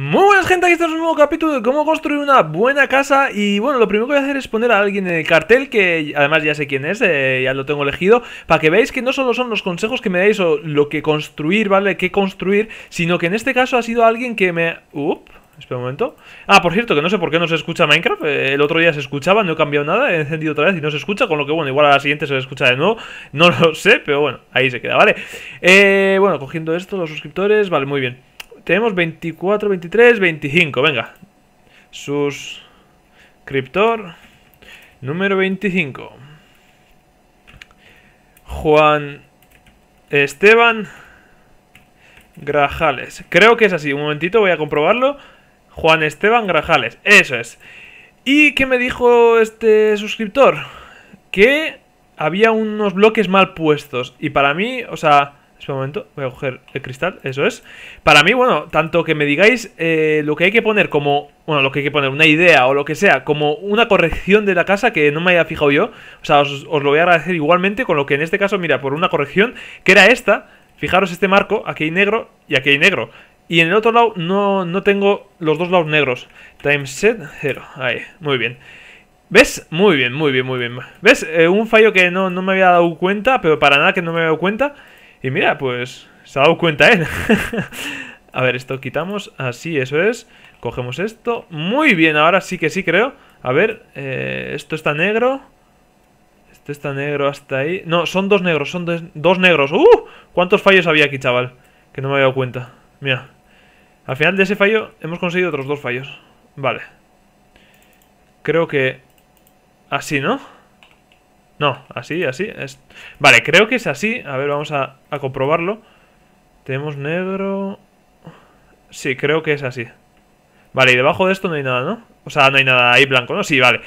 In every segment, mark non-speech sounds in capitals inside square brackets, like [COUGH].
Muy buenas gente, aquí está un nuevo capítulo de cómo construir una buena casa Y bueno, lo primero que voy a hacer es poner a alguien en el cartel Que además ya sé quién es, eh, ya lo tengo elegido Para que veáis que no solo son los consejos que me dais o lo que construir, ¿vale? Qué construir Sino que en este caso ha sido alguien que me... Up, espera un momento Ah, por cierto, que no sé por qué no se escucha Minecraft eh, El otro día se escuchaba, no he cambiado nada He encendido otra vez y no se escucha Con lo que bueno, igual a la siguiente se escucha de nuevo No lo sé, pero bueno, ahí se queda, ¿vale? Eh, bueno, cogiendo esto, los suscriptores, vale, muy bien tenemos 24, 23, 25. Venga. Suscriptor número 25. Juan Esteban Grajales. Creo que es así. Un momentito, voy a comprobarlo. Juan Esteban Grajales. Eso es. ¿Y qué me dijo este suscriptor? Que había unos bloques mal puestos. Y para mí, o sea Espera un momento, voy a coger el cristal, eso es. Para mí, bueno, tanto que me digáis eh, lo que hay que poner como, bueno, lo que hay que poner, una idea o lo que sea, como una corrección de la casa que no me haya fijado yo. O sea, os, lo voy a agradecer igualmente, con lo que en este caso, mira, por una corrección, que era esta. Fijaros este marco, aquí hay negro y aquí hay negro. Y en el otro lado no, no tengo los dos lados negros. Time set 0, ahí, muy bien. ¿Ves? Muy bien, muy bien, muy bien. ¿Ves? Eh, un fallo que no, no me había dado cuenta, pero para nada que no me había dado cuenta. Y mira, pues se ha dado cuenta él. [LAUGHS] a ver, esto quitamos. Así, eso es. Cogemos esto. Muy bien, ahora sí que sí creo. A ver, eh, esto está negro. Esto está negro hasta ahí. No, son dos negros, son dos, negros. ¡Uh! ¿Cuántos fallos había aquí, chaval? Que no me había dado cuenta. Mira. Al final de ese fallo hemos conseguido otros dos fallos. Vale. Creo que... Así, ¿no? No, así, así. Es... Vale, creo que es así. A ver, vamos a, comprobarlo. Tenemos negro... Sí, creo que es así. Vale, y debajo de esto no hay nada, ¿no? O sea, no hay nada ahí blanco, ¿no? Sí, vale.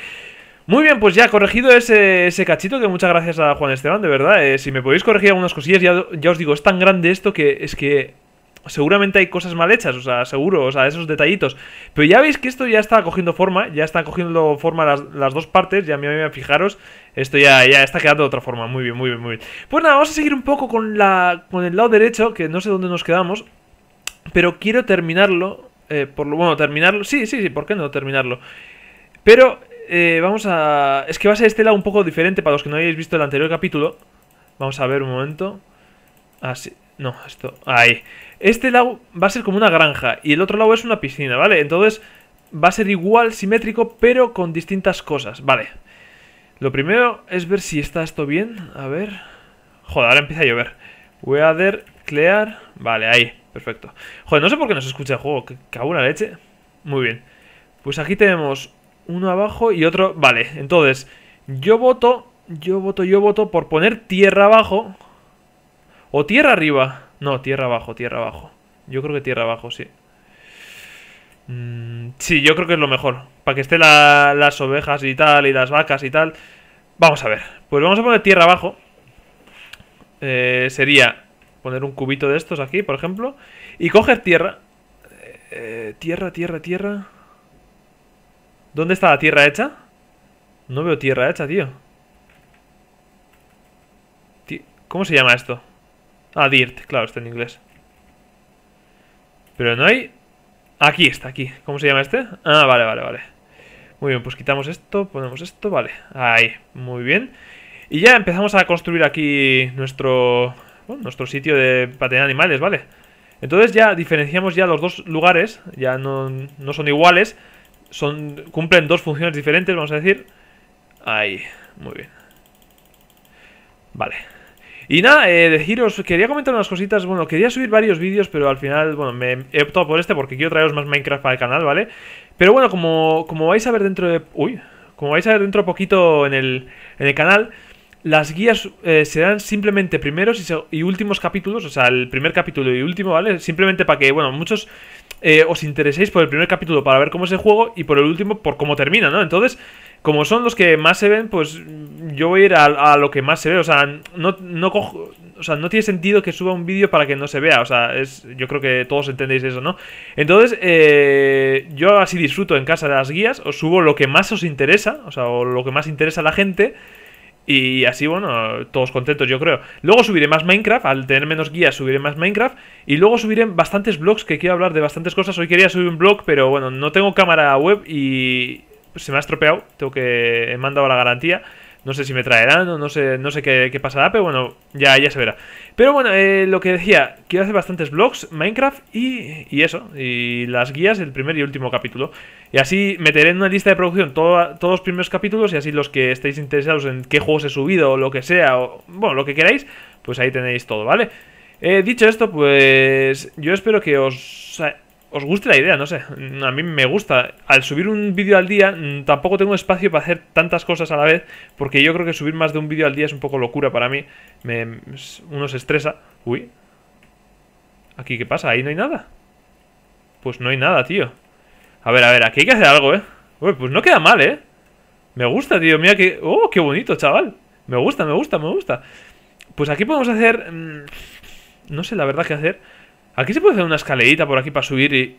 Muy bien, pues ya corregido ese, cachito, que muchas gracias a Juan Esteban, de verdad. Eh, si me podéis corregir algunas cosillas, ya, ya os digo, es tan grande esto que es que seguramente hay cosas mal hechas, o sea, seguro, o sea, esos detallitos. Pero ya veis que esto ya está cogiendo forma, ya están cogiendo forma las, las dos partes, ya me fijaros, esto ya, ya está quedando de otra forma, muy bien, muy bien, muy bien. Pues nada, vamos a seguir un poco con, la, con el lado derecho, que no sé dónde nos quedamos, pero quiero terminarlo, eh, por lo bueno, terminarlo, sí, sí, sí, ¿por qué no terminarlo? Pero eh, vamos a... Es que va a ser este lado un poco diferente para los que no hayáis visto el anterior capítulo. Vamos a ver un momento. Así, ah, no, esto, ahí. Este lado va a ser como una granja y el otro lado es una piscina, ¿vale? Entonces va a ser igual, simétrico, pero con distintas cosas, vale. Lo primero es ver si está esto bien, a ver... Joder, ahora empieza a llover. Weather, clear, vale, ahí, perfecto. Joder, no sé por qué no se escucha el juego, cago la leche. Muy bien. Pues aquí tenemos uno abajo y otro... Vale, entonces, yo voto, yo voto, yo voto por poner tierra abajo o tierra arriba. No, tierra abajo, tierra abajo. Yo creo que tierra abajo, sí. Mm, sí, yo creo que es lo mejor. Para que estén las ovejas y tal, y las vacas y tal. Vamos a ver. Pues vamos a poner tierra abajo. Eh, sería poner un cubito de estos aquí, por ejemplo. Y coger tierra. Eh, tierra, tierra, tierra. ¿Dónde está la tierra hecha? No veo tierra hecha, tío. ¿Cómo se llama esto? Ah, Dirt, claro, está en inglés. Pero no hay... Aquí está, aquí. ¿Cómo se llama este? Ah, vale, vale, vale. Muy bien, pues quitamos esto, ponemos esto, vale. Ahí, muy bien. Y ya empezamos a construir aquí nuestro... nuestro sitio de patear animales, ¿vale? Entonces ya diferenciamos ya los dos lugares, ya no, no son iguales, son cumplen dos funciones diferentes, vamos a decir. Ahí, muy bien. Vale. Y nada, eh, deciros, quería comentar unas cositas. Bueno, quería subir varios vídeos, pero al final, bueno, me he optado por este porque quiero traeros más Minecraft para el canal, ¿vale? Pero bueno, como, como vais a ver dentro de... Uy, como vais a ver dentro de poquito en el, en el canal, las guías eh, serán simplemente primeros y, últimos capítulos, o sea, el primer capítulo y último, ¿vale? Simplemente para que, bueno, muchos eh, os intereséis por el primer capítulo para ver cómo es el juego y por el último por cómo termina, ¿no? Entonces, como son los que más se ven, pues yo voy a ir a, lo que más se ve. O sea, no, no cojo, o sea, no tiene sentido que suba un vídeo para que no se vea. O sea, es, yo creo que todos entendéis eso, ¿no? Entonces, eh, yo así disfruto en casa de las guías. Os subo lo que más os interesa, o sea, o lo que más interesa a la gente. Y así, bueno, todos contentos, yo creo. Luego subiré más Minecraft, al tener menos guías subiré más Minecraft. Y luego subiré bastantes blogs, que quiero hablar de bastantes cosas. Hoy quería subir un blog, pero bueno, no tengo cámara web y se me ha estropeado. Tengo que... he mandado la garantía. No sé si me traerán o no sé, no sé qué, pasará, pero bueno, ya, ya se verá. Pero bueno, eh, lo que decía, quiero hacer bastantes vlogs, Minecraft y, y, eso, y las guías del primer y último capítulo. Y así meteré en una lista de producción todos los primeros capítulos y así los que estéis interesados en qué juegos he subido o lo que sea, o bueno, lo que queráis, pues ahí tenéis todo, ¿vale? Eh, dicho esto, pues yo espero que os os guste la idea, no sé. A mí me gusta. Al subir un vídeo al día, mm, tampoco tengo espacio para hacer tantas cosas a la vez, porque yo creo que subir más de un vídeo al día es un poco locura para mí. Me, uno se estresa. Uy. ¿Aquí qué pasa? ¿Ahí no hay nada? Pues no hay nada, tío. A ver, a ver, aquí hay que hacer algo, ¿eh? Uy, pues no queda mal, ¿eh? Me gusta, tío. Mira que... ¡Oh, qué bonito, chaval! Me gusta, me gusta, me gusta. Pues aquí podemos hacer... Mm, no sé la verdad qué hacer. Aquí se puede hacer una escalerita por aquí para subir y,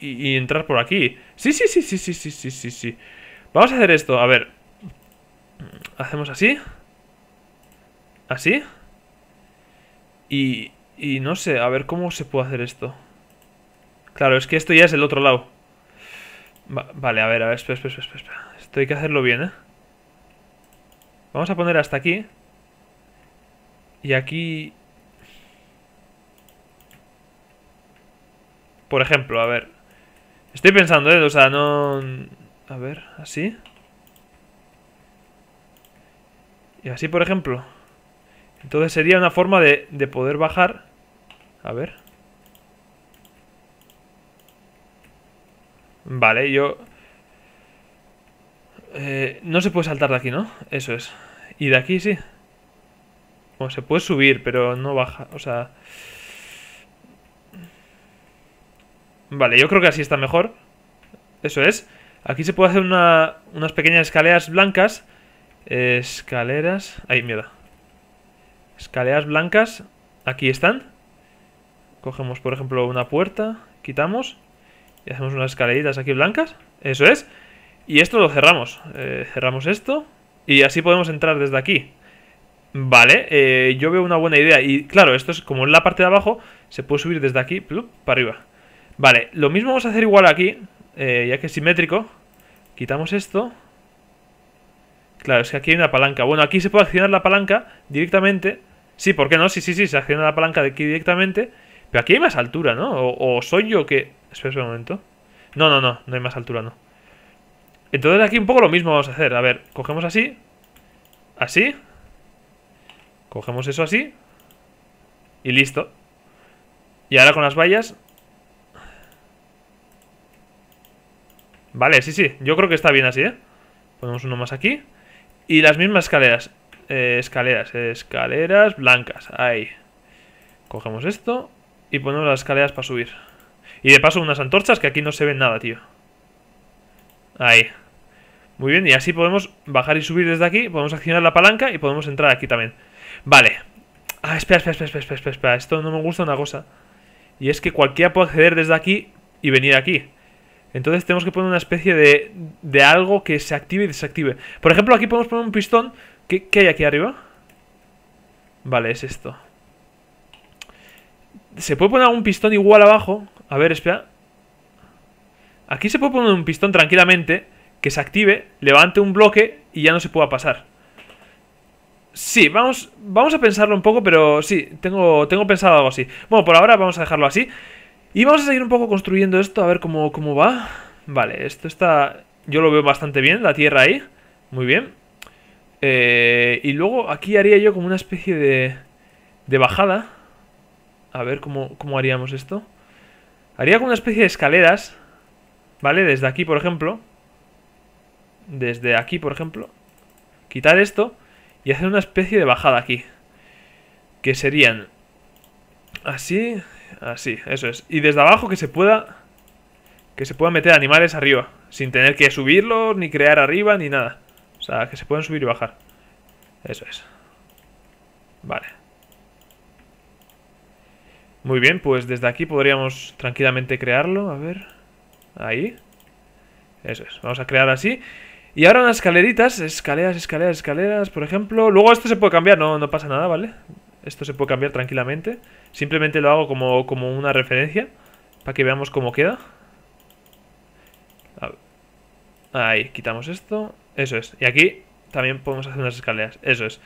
y, entrar por aquí. Sí, sí, sí, sí, sí, sí, sí, sí, sí. Vamos a hacer esto, a ver. Hacemos así. Así. Y, y no sé, a ver cómo se puede hacer esto. Claro, es que esto ya es el otro lado. vale, a ver, a ver, espera, espera, espera, espera. Esto hay que hacerlo bien, ¿eh? Vamos a poner hasta aquí. Y aquí Por ejemplo, a ver. Estoy pensando, ¿eh? O sea, no... A ver, así. Y así, por ejemplo. Entonces sería una forma de, de poder bajar. A ver. Vale, yo... Eh, no se puede saltar de aquí, ¿no? Eso es. Y de aquí sí. O se puede subir, pero no baja. O sea... Vale, yo creo que así está mejor. Eso es. Aquí se puede hacer unas pequeñas escaleras blancas. Escaleras... Ay, mierda. Escaleras blancas. Aquí están. Cogemos, por ejemplo, una puerta. Quitamos. Y hacemos unas escaleritas aquí blancas. Eso es. Y esto lo cerramos. Eh, cerramos esto. Y así podemos entrar desde aquí. Vale, eh, yo veo una buena idea. Y claro, esto es como en la parte de abajo. Se puede subir desde aquí, para arriba. Vale, lo mismo vamos a hacer igual aquí, eh, ya que es simétrico. Quitamos esto. Claro, es que aquí hay una palanca. Bueno, aquí se puede accionar la palanca directamente. Sí, ¿por qué no? Sí, sí, sí, se acciona la palanca de aquí directamente. Pero aquí hay más altura, ¿no? O, soy yo que... Espera un momento. No, no, no, no hay más altura, no. Entonces aquí un poco lo mismo vamos a hacer. A ver, cogemos así. Así. Cogemos eso así. Y listo. Y ahora con las vallas Vale, sí, sí, yo creo que está bien así, ¿eh? Ponemos uno más aquí. Y las mismas escaleras. Eh, escaleras, escaleras blancas. Ahí. Cogemos esto y ponemos las escaleras para subir. Y de paso unas antorchas que aquí no se ven nada, tío. Ahí. Muy bien, y así podemos bajar y subir desde aquí. Podemos accionar la palanca y podemos entrar aquí también. Vale. Ah, espera, espera, espera, espera, espera, espera. Esto no me gusta una cosa. Y es que cualquiera puede acceder desde aquí y venir aquí. Entonces tenemos que poner una especie de, de algo que se active y desactive. Por ejemplo, aquí podemos poner un pistón. ¿Qué, hay aquí arriba? Vale, es esto. Se puede poner un pistón igual abajo. A ver, espera. Aquí se puede poner un pistón tranquilamente que se active, levante un bloque y ya no se pueda pasar. Sí, vamos, vamos a pensarlo un poco, pero sí, tengo, tengo pensado algo así. Bueno, por ahora vamos a dejarlo así. Y vamos a seguir un poco construyendo esto, a ver cómo, cómo va. Vale, esto está... Yo lo veo bastante bien, la tierra ahí. Muy bien. Eh, y luego aquí haría yo como una especie de, de bajada. A ver cómo, cómo haríamos esto. Haría como una especie de escaleras. ¿Vale? Desde aquí, por ejemplo. Desde aquí, por ejemplo. Quitar esto y hacer una especie de bajada aquí. Que serían así, Así, eso es. Y desde abajo que se pueda... Que se puedan meter animales arriba. Sin tener que subirlos, ni crear arriba, ni nada. O sea, que se puedan subir y bajar. Eso es. Vale. Muy bien, pues desde aquí podríamos tranquilamente crearlo. A ver. Ahí. Eso es. Vamos a crear así. Y ahora unas escaleritas, escaleras, escaleras, escaleras, por ejemplo. Luego esto se puede cambiar, no, no pasa nada, ¿vale? Esto se puede cambiar tranquilamente. Simplemente lo hago como, como una referencia. Para que veamos cómo queda. Ahí, quitamos esto. Eso es. Y aquí también podemos hacer unas escaleras. Eso es.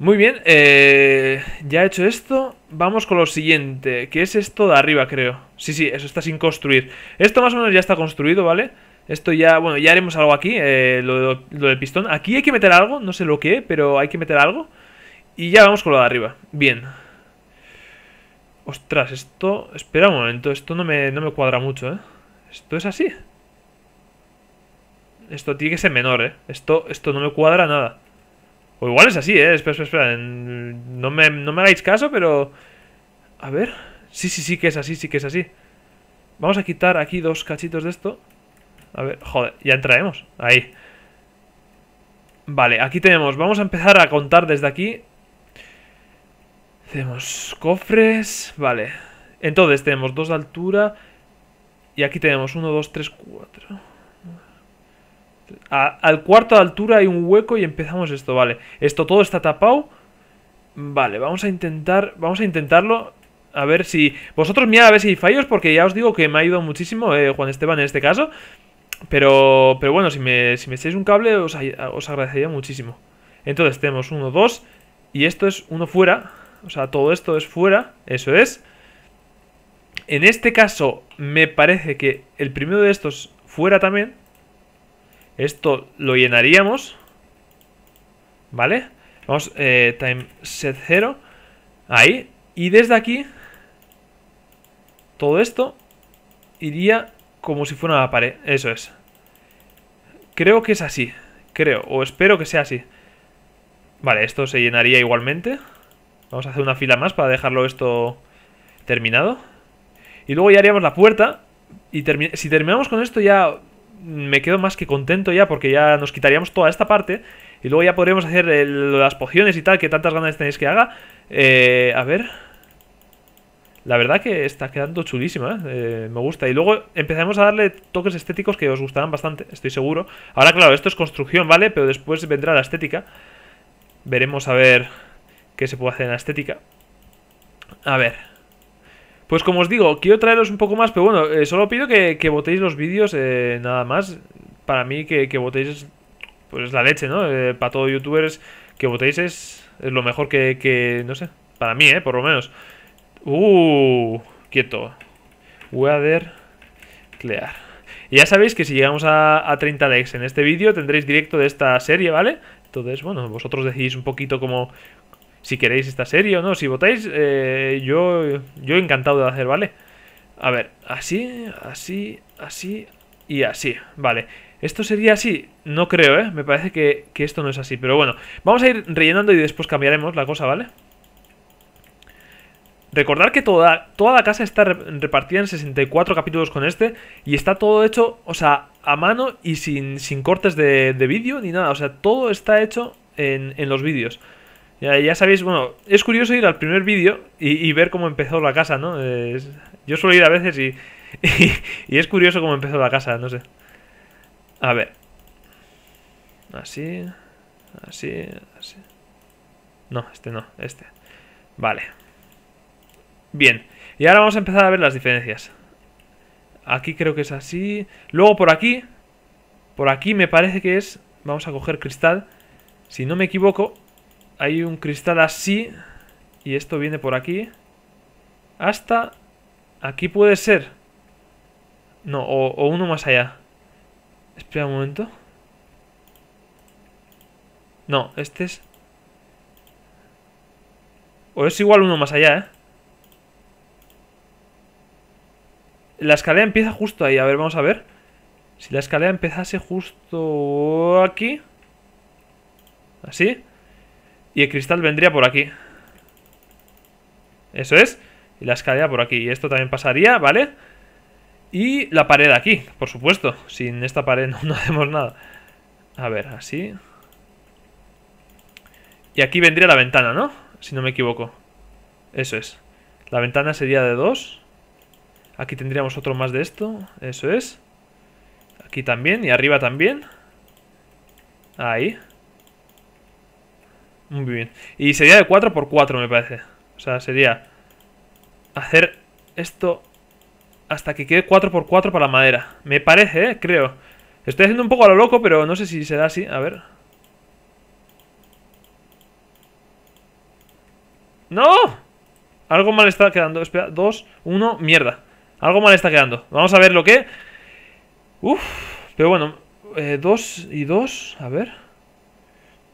Muy bien, eh, ya he hecho esto. Vamos con lo siguiente, que es esto de arriba, creo. Sí, sí, eso está sin construir. Esto más o menos ya está construido, ¿vale? Esto ya, bueno, ya haremos algo aquí, eh, lo, del pistón. Aquí hay que meter algo, no sé lo que, pero hay que meter algo. Y ya vamos con lo de arriba. Bien. Ostras, esto... Espera un momento, esto no me, no me cuadra mucho, ¿eh? ¿Esto es así? Esto tiene que ser menor, ¿eh? Esto, esto no me cuadra nada. O igual es así, ¿eh? Espera, espera, espera. No me, no me hagáis caso, pero... A ver. Sí, sí, sí que es así, sí que es así. Vamos a quitar aquí dos cachitos de esto. A ver, joder, ya entraremos. Ahí. Vale, aquí tenemos... Vamos a empezar a contar desde aquí. Tenemos cofres... Vale. Entonces tenemos dos de altura. Y aquí tenemos uno, dos, tres, cuatro al cuarto de altura hay un hueco y empezamos esto, vale. Esto todo está tapado. Vale, vamos a intentar, vamos a intentarlo. A ver si... Vosotros mirad a ver si hay fallos porque ya os digo que me ha ayudado muchísimo eh, Juan Esteban en este caso. Pero, pero bueno, si me, si me echáis un cable os, os agradecería muchísimo. Entonces tenemos uno, dos y esto es uno fuera. O sea, todo esto es fuera, eso es. En este caso me parece que el primero de estos fuera también. Esto lo llenaríamos. ¿Vale? Vamos, eh, time set 0. Ahí. Y desde aquí, todo esto iría como si fuera una pared. Eso es. Creo que es así. Creo, o espero que sea así. Vale, esto se llenaría igualmente. Vamos a hacer una fila más para dejarlo esto terminado. Y luego ya haríamos la puerta. Y si terminamos con esto ya me quedo más que contento ya porque ya nos quitaríamos toda esta parte y luego ya podríamos hacer las pociones y tal que tantas ganas tenéis que haga. Eh, a ver. La verdad que está quedando chulísima, eh, me gusta. Y luego empezaremos a darle toques estéticos que os gustarán bastante, estoy seguro. Ahora, claro, esto es construcción, ¿vale? Pero después vendrá la estética. Veremos a ver qué se puede hacer en la estética. A ver. Pues como os digo, quiero traeros un poco más, pero bueno, eh, solo pido que, votéis los vídeos, eh, nada más. Para mí que, que votéis pues es la leche, ¿no? Eh, para todos youtubers que votéis es, es lo mejor que, que, no sé, para mí, ¿eh? Por lo menos. Uh, quieto. Weather Clear. Y ya sabéis que si llegamos a, a 30 likes en este vídeo tendréis directo de esta serie, ¿vale? Entonces, bueno, vosotros decidís un poquito cómo, si queréis esta serie o no. Si votáis, eh, yo, yo encantado de hacer, ¿vale? A ver, así, así, así y así. Vale, ¿esto sería así? No creo, ¿eh? Me parece que, esto no es así. Pero bueno, vamos a ir rellenando y después cambiaremos la cosa, ¿vale? Recordar que toda, toda la casa está repartida en 64 capítulos con este y está todo hecho, o sea, a mano y sin, sin cortes de, de vídeo ni nada. O sea, todo está hecho en, en los vídeos. Ya, sabéis, bueno, es curioso ir al primer vídeo y, ver cómo empezó la casa, ¿no? yo suelo ir a veces y, [LAUGHS] y, es curioso cómo empezó la casa, no sé. A ver. Así, así, así. No, este no, este. Vale. Bien. Y ahora vamos a empezar a ver las diferencias. Aquí creo que es así. Luego por aquí. Por aquí me parece que es... Vamos a coger cristal. Si no me equivoco, hay un cristal así. Y esto viene por aquí. Hasta... Aquí puede ser. No, o, uno más allá. Espera un momento. No, este es... O es igual uno más allá, ¿eh? La escalera empieza justo ahí. A ver, vamos a ver. Si la escalera empezase justo aquí. Así. Y el cristal vendría por aquí. Eso es. Y la escalera por aquí. Y esto también pasaría, ¿vale? Y la pared aquí, por supuesto. Sin esta pared [LAUGHS] no, hacemos nada. A ver, así. Y aquí vendría la ventana, ¿no? Si no me equivoco. Eso es. La ventana sería de dos. Aquí tendríamos otro más de esto. Eso es. Aquí también. Y arriba también. Ahí. Muy bien. Y sería de 4 por 4 me parece. O sea, sería hacer esto hasta que quede 4 por 4 para la madera. Me parece, ¿eh? Creo. Estoy haciendo un poco a lo loco, pero no sé si será así. A ver. ¡No! Algo mal está quedando. Espera, 2, 1, mierda. Algo mal está quedando. Vamos a ver lo que... Uf, pero bueno. 2 eh, y 2, a ver.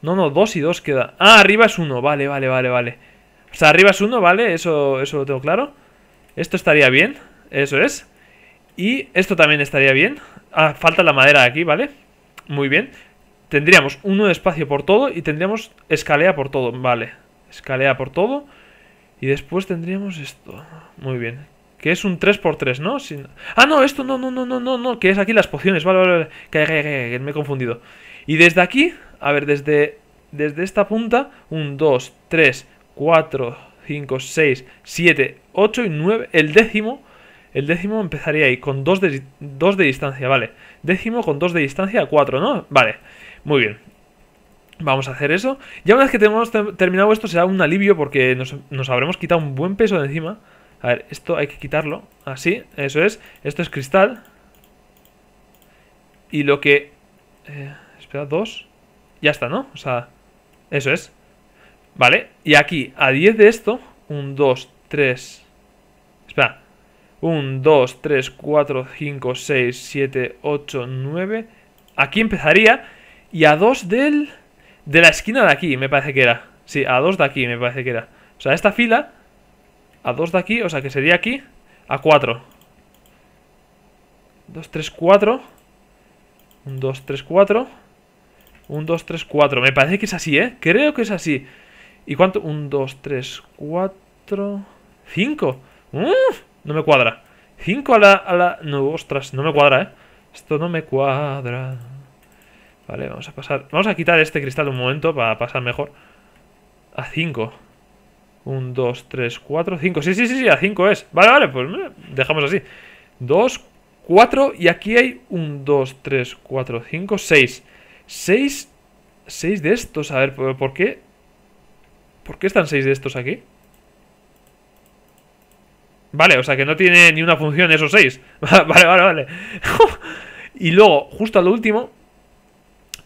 No, no, 2 y 2 queda. Ah, arriba es 1, vale, vale, vale, vale. O sea, arriba es 1, vale, eso, eso lo tengo claro. Esto estaría bien, eso es. Y esto también estaría bien. Ah, falta la madera aquí, ¿vale? Muy bien. Tendríamos uno de espacio por todo y tendríamos escalea por todo, vale. Escalea por todo. Y después tendríamos esto. Muy bien. Que es un 3x3, ¿no? Ah, no, esto no, no, no, no, no, no. Que es aquí las pociones. Vale, vale, vale. Que, me he confundido. Y desde aquí, a ver, desde, desde esta punta, un 2, 3, 4, 5, 6, 7, 8 y 9. El décimo, el décimo empezaría ahí con 2 de, de distancia, vale. Décimo con 2 de distancia, 4, ¿no? Vale, muy bien. Vamos a hacer eso. Ya una vez que tenemos terminado esto será un alivio porque nos, nos habremos quitado un buen peso de encima. A ver, esto hay que quitarlo. Así, eso es. Esto es cristal. Y lo que... Eh, espera, dos. Ya está, ¿no? O sea, eso es. Vale, y aquí a 10 de esto, un 2, 3... Espera. 1, 2, 3, 4, 5, 6, 7, 8, 9... Aquí empezaría. Y a 2 del... De la esquina de aquí, me parece que era. Sí, a 2 de aquí, me parece que era. O sea, esta fila... A 2 de aquí, o sea, que sería aquí... A 4. 2, 3, 4. 1, 2, 3, 4. 1, 2, 3, 4. Me parece que es así, ¿eh? Creo que es así. ¿Y cuánto? 1, 2, 3, 4... 5. No me cuadra. 5 a la, a la... No, ostras, no me cuadra, ¿eh? Esto no me cuadra. Vale, vamos a pasar... Vamos a quitar este cristal un momento para pasar mejor. A 5. 1, 2, 3, 4, 5. Sí, sí, sí, sí, a 5 es. Vale, vale, pues dejamos así. 2, 4 y aquí hay 1, 2, 3, 4, 5, 6. 6 6 de estos. A ver, ¿por qué? ¿Por qué están 6 de estos aquí? Vale, o sea que no tiene ni una función esos 6. [LAUGHS] vale, vale, vale. [LAUGHS] y luego, justo a lo último,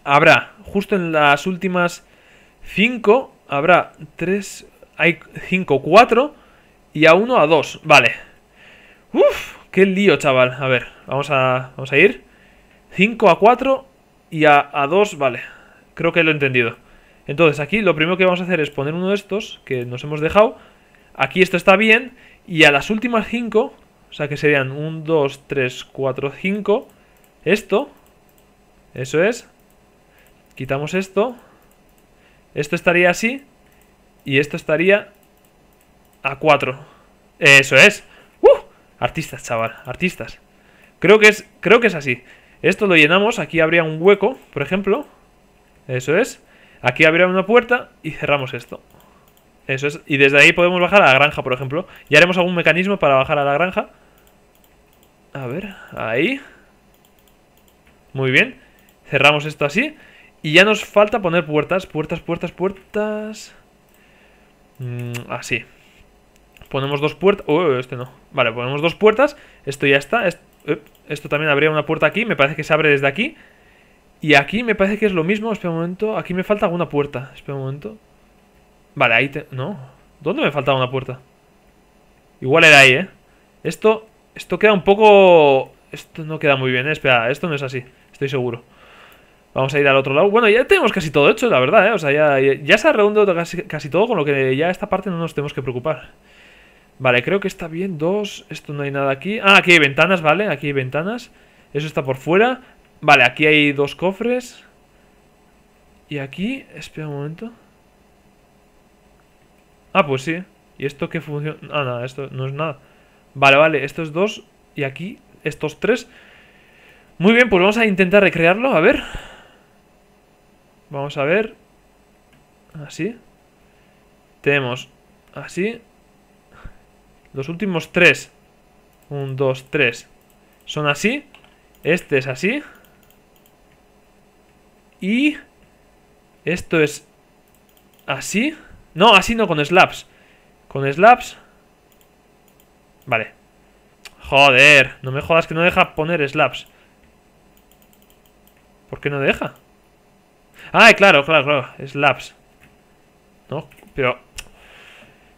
habrá, justo en las últimas 5, habrá 3, hay 5, 4 y a 1 a 2. Vale. Uf, qué lío, chaval. A ver, vamos a, vamos a ir. 5 a 4 y a, a 2, vale. Creo que lo he entendido. Entonces aquí lo primero que vamos a hacer es poner uno de estos que nos hemos dejado. Aquí esto está bien. Y a las últimas 5, o sea que serían 1, 2, 3, 4, 5. Esto. Eso es. Quitamos esto. Esto estaría así. Y esto estaría a 4. Eso es. ¡Uh! Artistas, chaval. Artistas. Creo que es, creo que es así. Esto lo llenamos. Aquí habría un hueco, por ejemplo. Eso es. Aquí habría una puerta y cerramos esto. Eso es. Y desde ahí podemos bajar a la granja, por ejemplo. Y haremos algún mecanismo para bajar a la granja. A ver, ahí. Muy bien. Cerramos esto así. Y ya nos falta poner puertas. Puertas, puertas, puertas. Mm, así. Ponemos dos puertas. Oh, este no. Vale, ponemos dos puertas. Esto ya está. Esto también habría una puerta aquí. Me parece que se abre desde aquí. Y aquí me parece que es lo mismo. Espera un momento. Aquí me falta alguna puerta. Espera un momento. Vale, ahí te... No. ¿Dónde me faltaba una puerta? Igual era ahí, ¿eh? Esto... Esto queda un poco... Esto no queda muy bien, ¿eh? Espera, esto no es así. Estoy seguro. Vamos a ir al otro lado. Bueno, ya tenemos casi todo hecho, la verdad, ¿eh? O sea, ya, ya, se ha redondeado casi, casi todo, con lo que ya esta parte no nos tenemos que preocupar. Vale, creo que está bien. Dos. Esto no hay nada aquí. Ah, aquí hay ventanas, vale. Aquí hay ventanas. Eso está por fuera. Vale, aquí hay dos cofres. Y aquí, espera un momento. Ah, pues sí. ¿Y esto qué funciona? Ah, nada, esto no es nada. Vale, vale, estos dos y aquí estos tres. Muy bien, pues vamos a intentar recrearlo, a ver. Vamos a ver. Así. Tenemos así. Los últimos tres. Un, dos, tres. Son así. Este es así. Y Esto es... ¿Así? No, así no, con slabs. Con slabs. Vale. Joder, no me jodas que no deja poner slabs. ¿Por qué no deja? Ah, claro, claro, claro. Slabs. No, pero...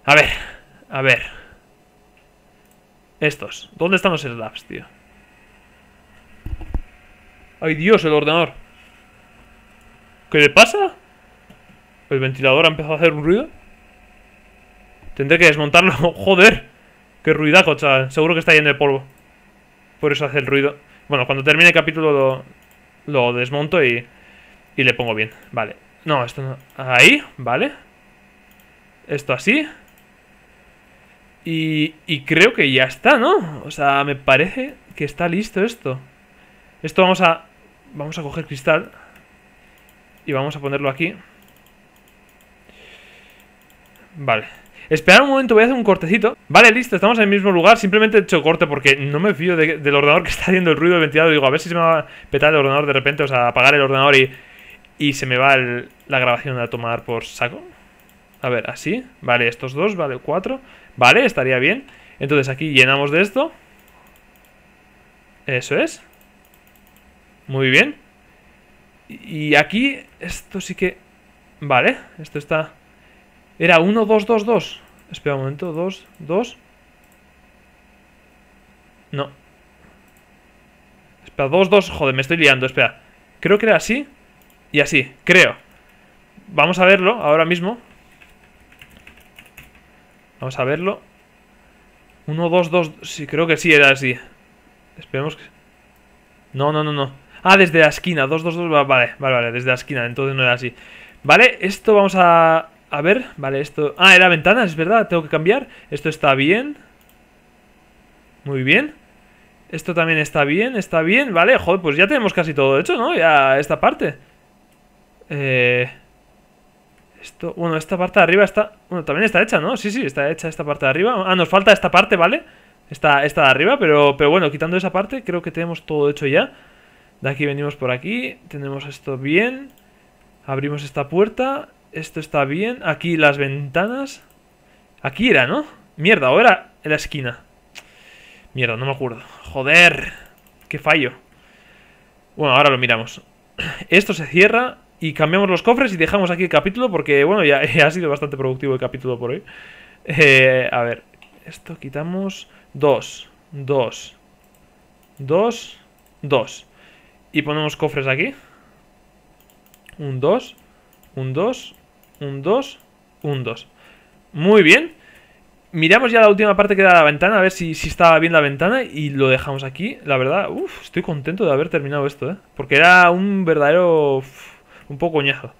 A ver, a ver. Estos. ¿Dónde están los slabs, tío? ¡Ay, Dios, el ordenador! ¿Qué le pasa? ¿El ventilador ha empezado a hacer un ruido? Tendré que desmontarlo. [LAUGHS] ¡Joder! ¡Qué ruidaco, chaval! Seguro que está lleno de polvo. Por eso hace el ruido. Bueno, cuando termine el capítulo lo, lo desmonto y, y le pongo bien. Vale. No, esto no... Ahí, vale. Esto así. Y, y creo que ya está, ¿no? O sea, me parece que está listo esto. Esto vamos a... Vamos a coger cristal. Y vamos a ponerlo aquí. Vale. Esperad un momento, voy a hacer un cortecito. Vale, listo, estamos en el mismo lugar. Simplemente he hecho corte porque no me fío del ordenador que está haciendo el ruido del ventilador. Digo, a ver si se me va a petar el ordenador de repente, o sea, apagar el ordenador y, y se me va la grabación a tomar por saco. A ver, así. Vale, estos dos, vale, cuatro. Vale, estaría bien. Entonces aquí llenamos de esto. Eso es. Muy bien. Y aquí, esto sí que... Vale, esto está... Era 1, 2, 2, 2. Espera un momento, 2, 2. No. Espera, 2, 2. Joder, me estoy liando, espera. Creo que era así y así, creo. Vamos a verlo ahora mismo. Vamos a verlo. 1, 2, 2. Sí, creo que sí era así. Esperemos que... No, no, no, no. Ah, desde la esquina. 2, 2, 2. Vale, vale, vale. Desde la esquina. Entonces no era así. Vale, esto vamos a... A ver, vale, esto... Ah, era ventana, es verdad. Tengo que cambiar. Esto está bien. Muy bien. Esto también está bien, está bien. Vale, joder, pues ya tenemos casi todo hecho, ¿no? Ya esta parte. Eh... Esto, bueno, esta parte de arriba está... Bueno, también está hecha, ¿no? Sí, sí, está hecha esta parte de arriba. Ah, nos falta esta parte, ¿vale? Esta, de arriba, pero, pero bueno, quitando esa parte, creo que tenemos todo hecho ya. De aquí venimos por aquí, tenemos esto bien. Abrimos esta puerta, esto está bien. Aquí las ventanas. Aquí era, ¿no? Mierda, ahora era en la esquina. Mierda, no me acuerdo. Joder, qué fallo. Bueno, ahora lo miramos. [CLEARS THROAT] Esto se cierra y cambiamos los cofres y dejamos aquí el capítulo porque, bueno, [LAUGHS] ya, ha sido bastante productivo el capítulo por hoy. Eh, a ver, esto quitamos... Dos, dos, dos, dos. Y ponemos cofres aquí. Un 2, un 2, un 2, un 2. Muy bien. Miramos ya la última parte que da la ventana, a ver si, si estaba bien la ventana y lo dejamos aquí. La verdad, uff, estoy contento de haber terminado esto, ¿eh? Porque era un verdadero... un poco coñazo.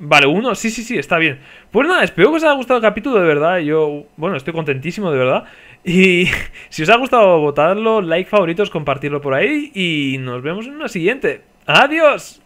Vale, uno, sí, sí, sí, está bien. Pues nada, espero que os haya gustado el capítulo, de verdad. Yo, bueno, estoy contentísimo, de verdad. Y [LAUGHS] si os ha gustado, votadlo, like, favoritos, compartirlo por ahí. Y nos vemos en una siguiente. ¡Adiós!